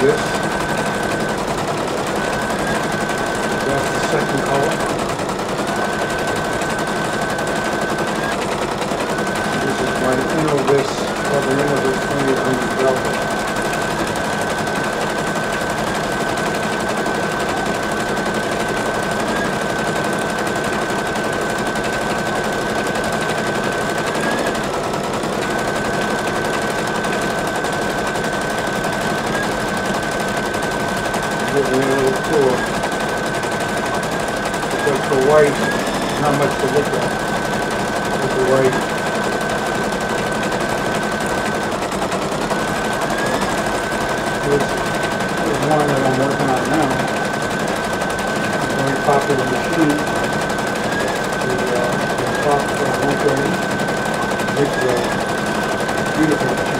this. That's the second color. This is my Innovis, or the Innovis 2800 Delta. Give me a little tour. White, not much to look at. With. This is one that I'm working on now. A very popular machine. The, uh, the uh, beautiful machine.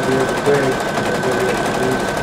Projects I did the other day, I did the other day.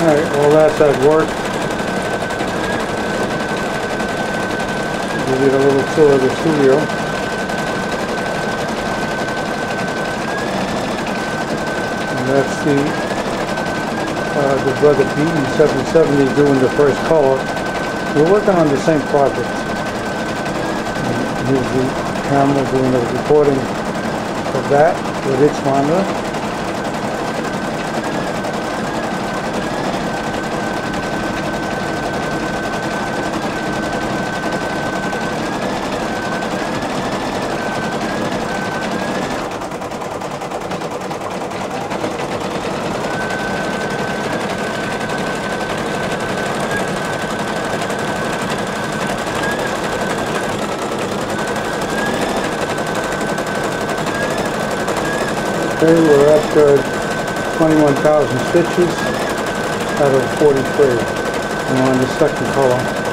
Alright, at work. Give you a little tour of the studio. And that's the, uh, the Brother BE770 doing the first color. We're working on the same project. And Here's the camera doing the recording of that with its monitor. Okay, we're up to 21,000 stitches out of 43. And on the second color.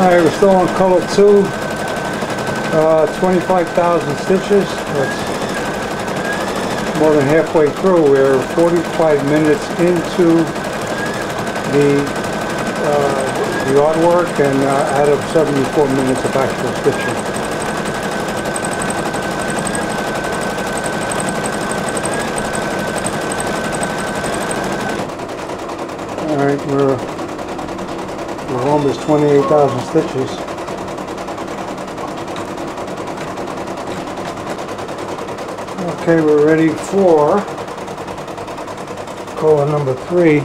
Alright, we're still on color two. Uh, 25,000 stitches. That's more than halfway through. We're 45 minutes into the uh, the artwork and uh, out of 74 minutes of actual stitching. Alright, we're we're almost 28,000 stitches. Okay, we're ready for color number three.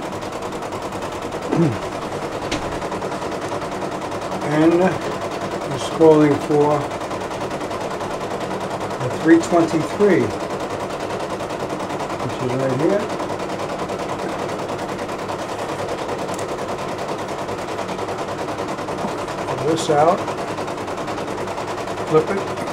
and we're scrolling for the 323, which is right here. this out, flip it,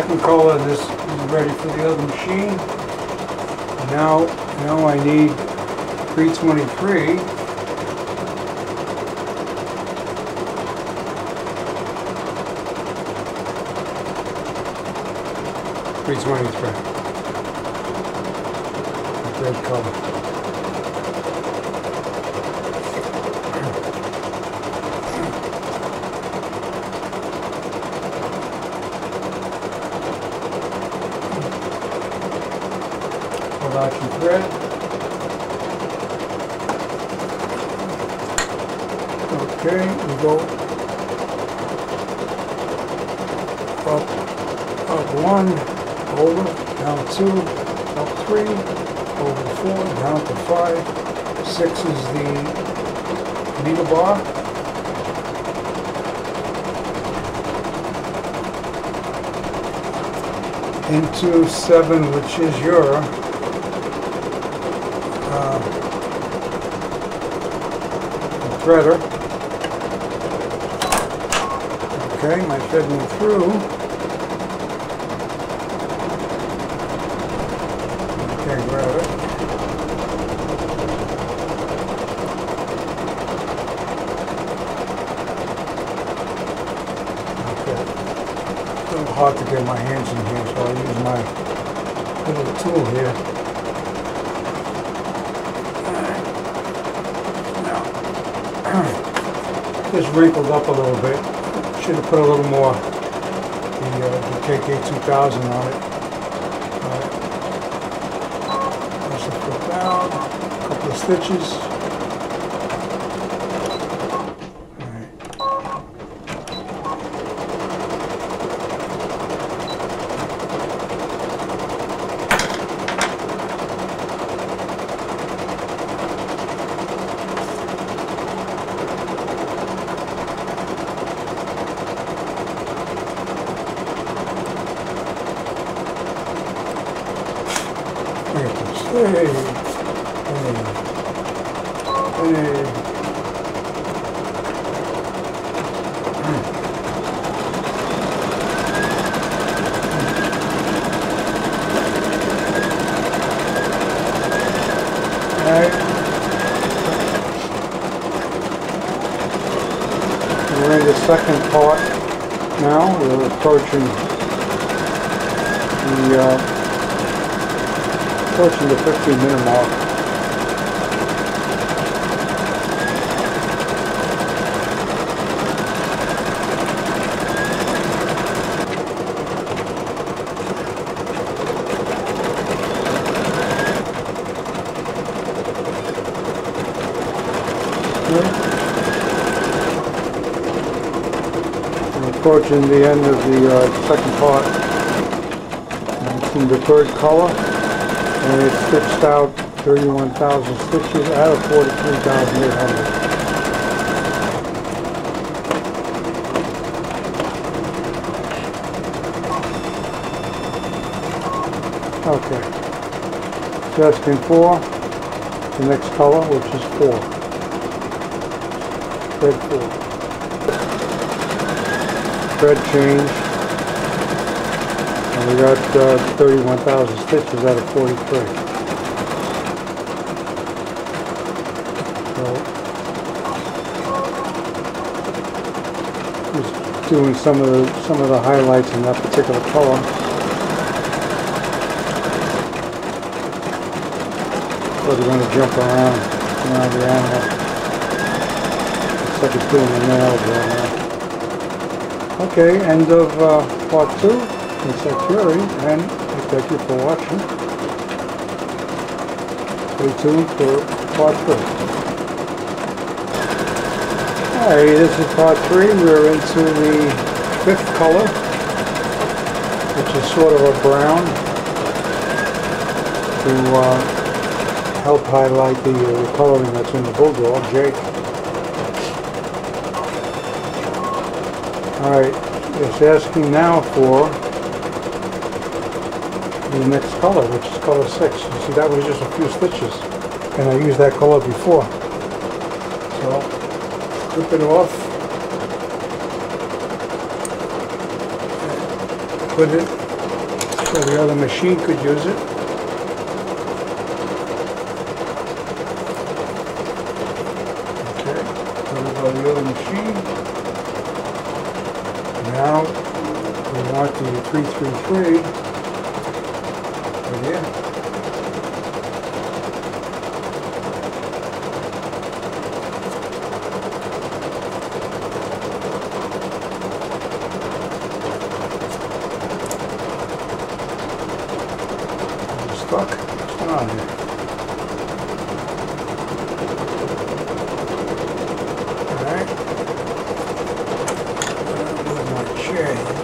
second color, this is ready for the other machine. Now, now I need 323. Three twenty-three. Red color. Thread. Okay, we go up, up one, over, down two, up three, over four, down to five. Six is the needle bar. Into seven, which is your threader. Okay, my went through. Okay, grab it. Okay. A little hard to get my hands in here, so I'll use my little tool here. This wrinkled up a little bit. Should have put a little more the, uh, the KK 2000 on it. The foot down, a couple of stitches. Alright. Look at this. Hey. Hey. Hey. Alright. We're in the second part now. We're approaching the uh, approaching the 15 minute mark. We're approaching the end of the uh, second part. And It's in the third color and it stitched out 31,000 stitches out of 43,800. Okay. just in four. The next color, which is four. Thread four. Thread change. And we got uh, 31,000 stitches out of 43. So, just doing some of the some of the highlights in that particular color. So they're going to jump around around the animal. Looks like it's doing the nails right now. Okay, end of uh, part two. Vince Arcuri, and I thank you for watching. Stay tuned for part three. Alright, this is part three. We're into the fifth color, which is sort of a brown. to uh, help highlight the, uh, coloring that's in the bulldog, Jake. Alright, it's asking now for the next color, which is color 6. You see, that was just a few stitches, and I used that color before. So, clip it off. Put it so the other machine could use it. Okay, put it on the other machine. Now, we want the 333 right here. I'm stuck. What's going on here? Alright. Move my chair here.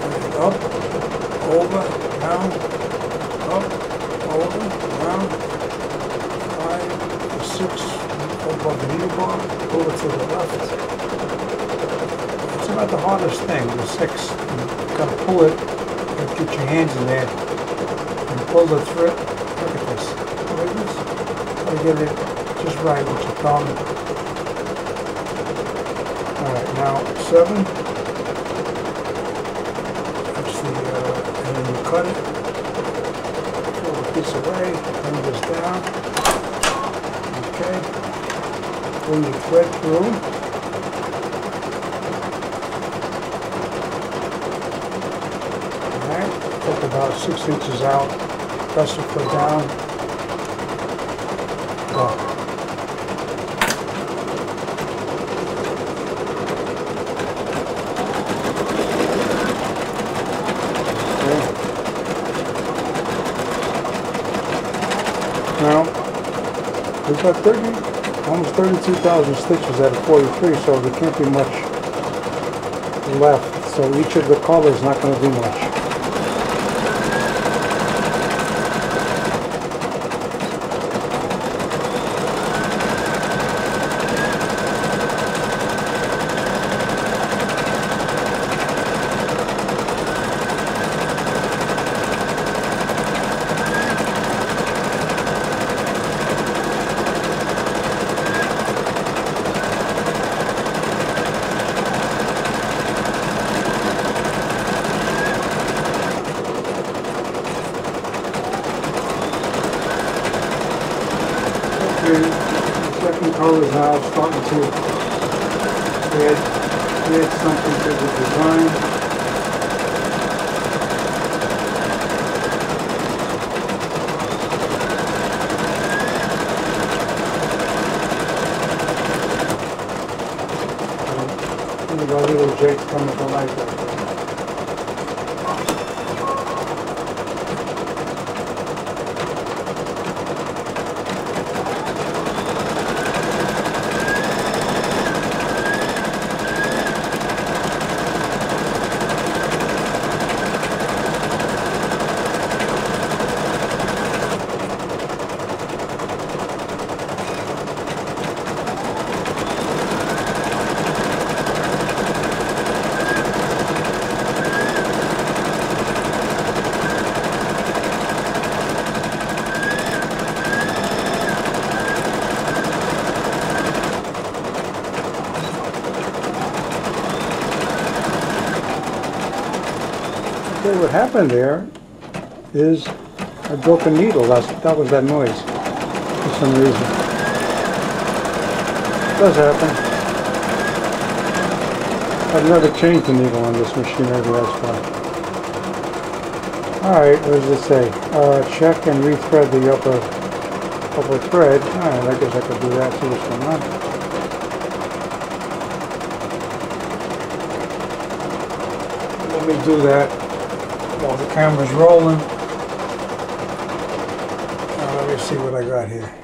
Alright, Up, over, down, up, over, down. Five, six, above the knee bar, over to the left. It's about the hardest thing, the six. Gotta pull it, get your hands in there and pull the thread. Look at this. Look at this. Gotta get it just right with your thumb. Alright, now seven. That's the, uh, and then you cut it. Pull the piece away, bring this down. Okay. Pull your thread through. Alright, take about six inches out, press the foot down. Go. Now, we've got 30, almost 32,000 stitches out of 43, so there can't be much left. So each of the colors not going to do much. The second color is now starting to add, add something to the design. Um, at little Jake's coming to life what happened there is I broke a needle. That's, that was that noise for some reason. Does happen. I've never changed the needle on this machine, maybe that's why. Alright, what does it say? Uh, check and rethread the upper upper thread. Alright, I guess I could do that, see what's going on. Let me do that while the camera's rolling. Uh, let me see what I got here.